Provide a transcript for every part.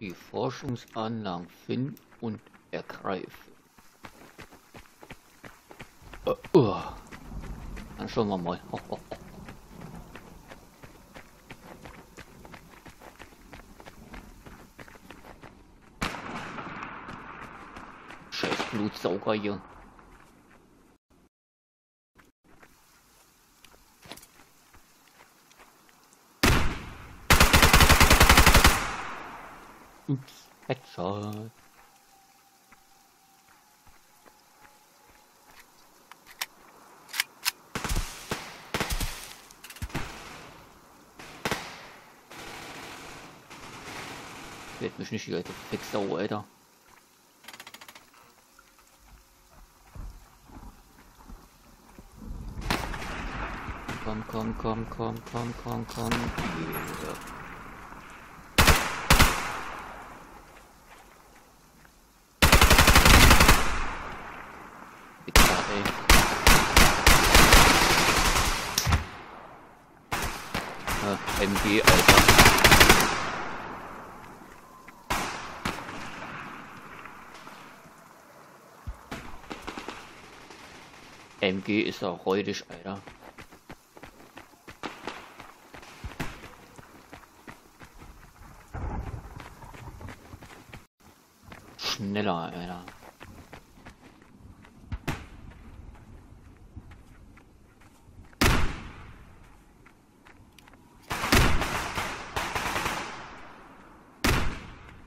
Die Forschungsanlagen finden und ergreifen. Uh, uh. Dann schauen wir mal. Oh, oh, oh. Scheiß Blutsauger hier. Ups, Headshot. Wird mich nicht hier, Alter. Fixau, Alter. Komm, komm, komm, komm, komm, komm, komm. Yeah. Wichser, ey. Alter. MG ist auch räudig, Alter. Schneller, Alter.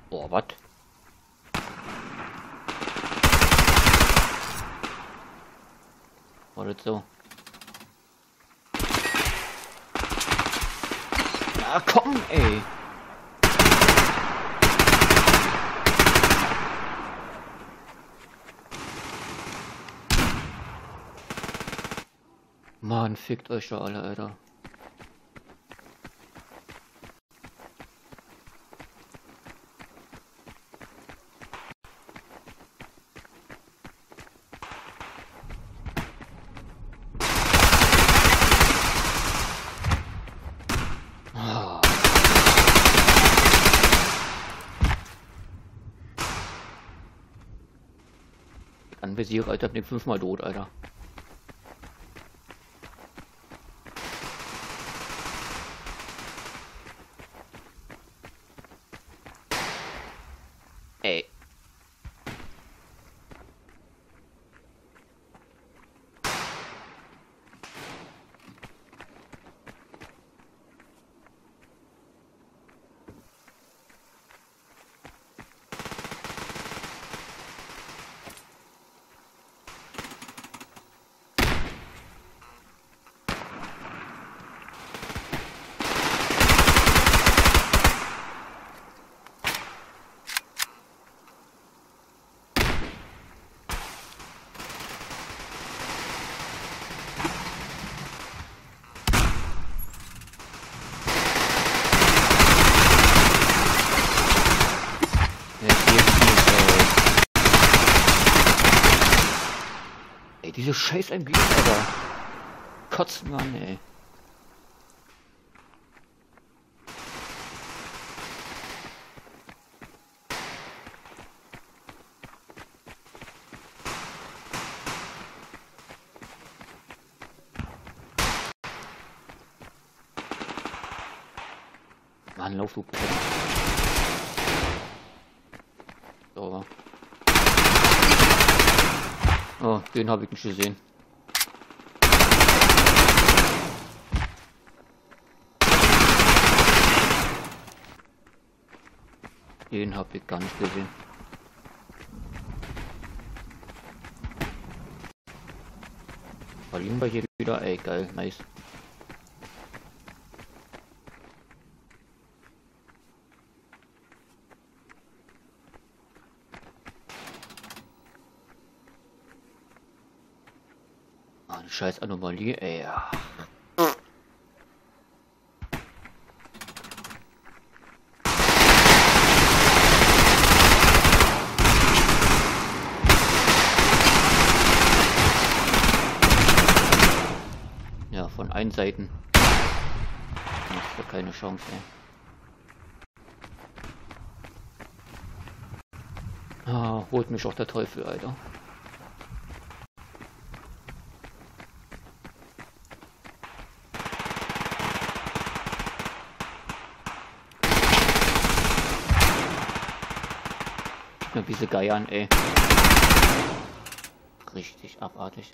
Boah, was? War das so? Na komm, ey! Mann, fickt euch doch alle, Alter. Ah. Anvisiere, Alter, bin fünfmal tot, Alter. Ey. Ja, hier ist die, äh, Ey, diese scheiß MG, Alter. Kotzen an, ey. Mann, lauf du Penner. So. Oh, den habe ich nicht gesehen. Den habe ich gar nicht gesehen. Verlieren wir hier wieder? Ey, geil, nice. Scheiß Anomalie, ey. ja. Von allen Seiten. Hast du keine Chance, ey. Ah, holt mich auch der Teufel, Alter. Ja, diese Geiern, ey. Richtig abartig.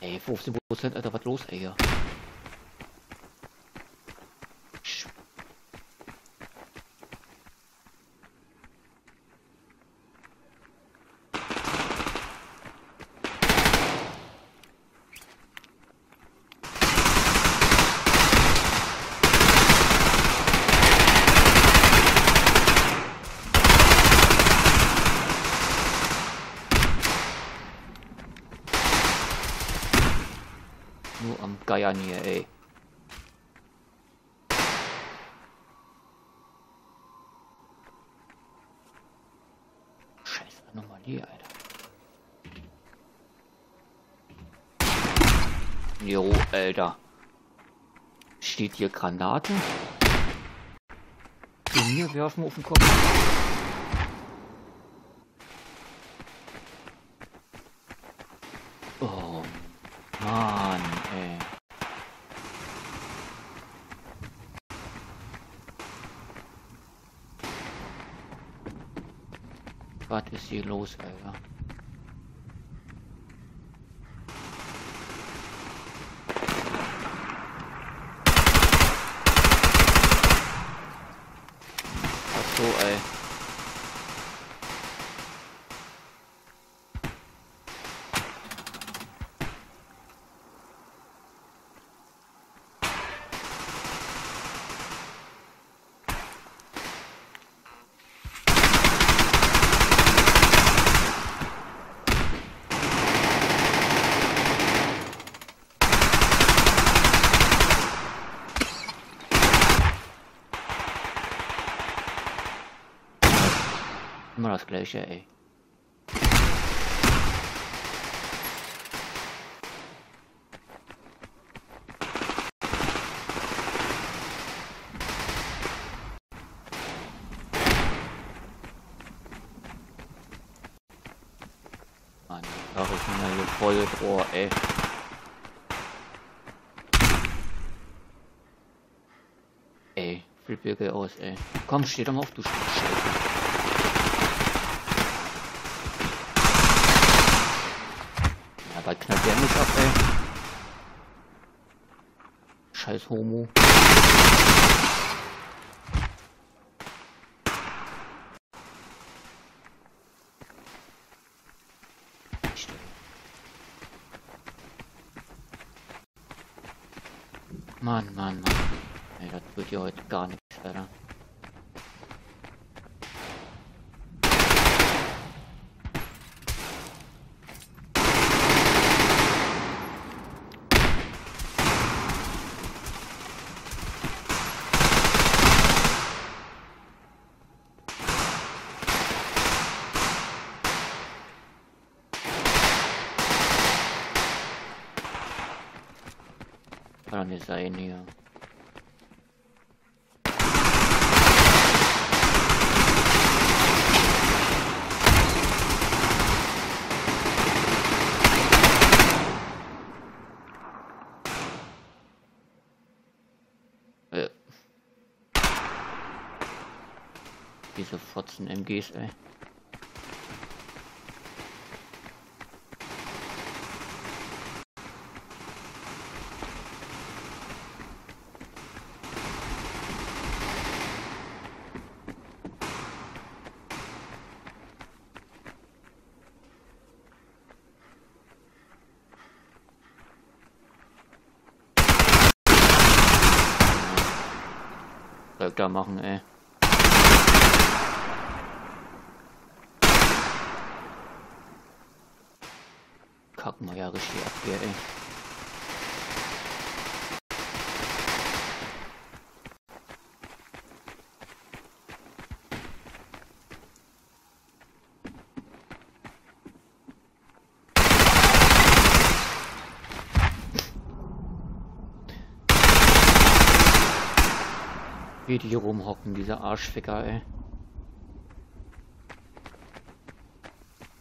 Ey, 15 Prozent, Alter, was los, ey, hier? Sch- Geiern hier, ey. Scheiß Anomalie, Alter. Jo, Alter. Steht hier Granate? Die mir werfen auf den Kopf. Oh, Mann, ey. Was ist hier los, Alter? Ach so, ey. Immer das gleiche, ey. Mann, ich bin ja hier ey. Ey, flippe aus, ey. Komm, steh doch mal auf, du Scheiße. Ja, bald knallt der mich ab, ey. Scheiß Homo. Mann, Mann, Mann. Ey, das wird hier heute gar nichts, Alter. Doch nicht sein hier. Äh. Diese Fotzen MGs, ey. Soll ich da machen, ey. Kacken wir ja richtig ab hier, ey. Wie die rumhocken, dieser Arschficker, ey.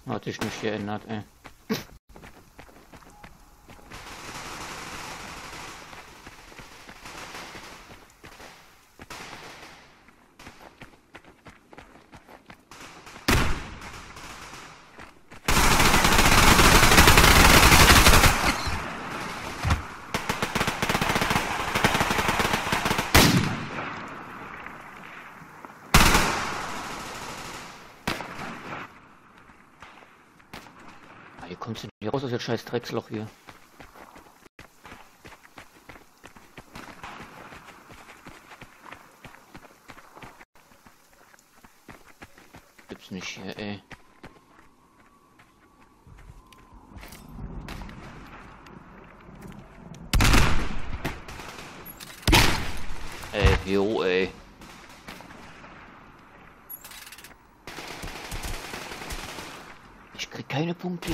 Hat sich nicht geändert, ey. Ah, Wie dem scheiß Drecksloch hier? Gibt's nicht hier, ey. Ey, jo, ey. Ich krieg keine Punkte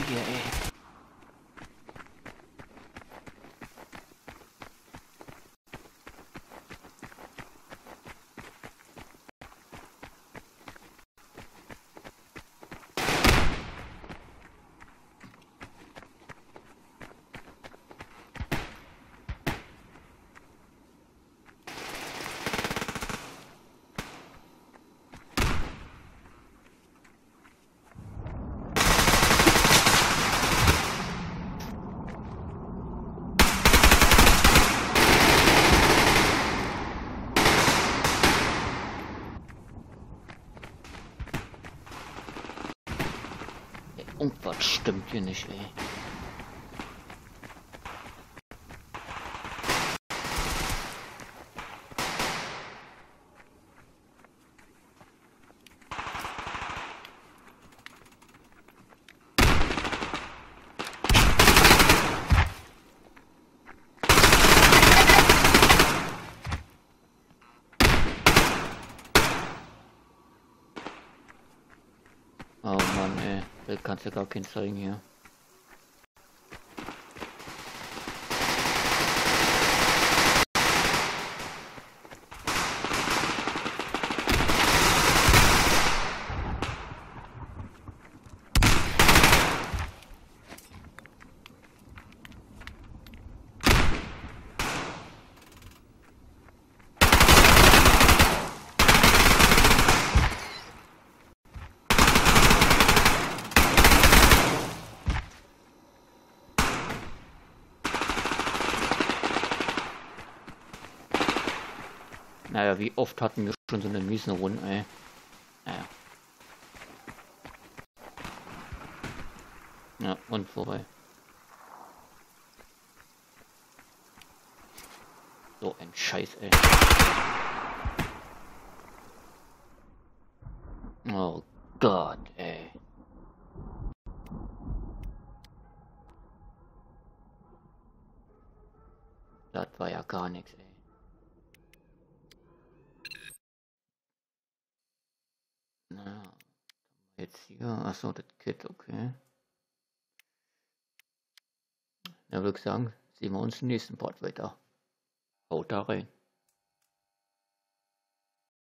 stimmt hier nicht, ey. Da kannst du gar Naja, wie oft hatten wir schon so eine miese Runde, ey. Naja. Ja, und vorbei. So ein Scheiß, ey. Oh Gott, ey. Das war ja gar nichts, ey. Na, jetzt hier, achso, das Kit, okay. Ja, würde ich sagen, sehen wir uns im nächsten Part weiter. Haut da rein.